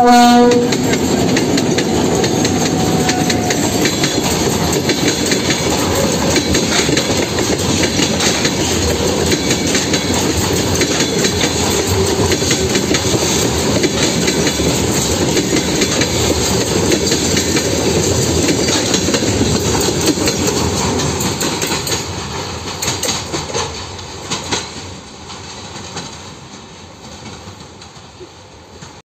Hello.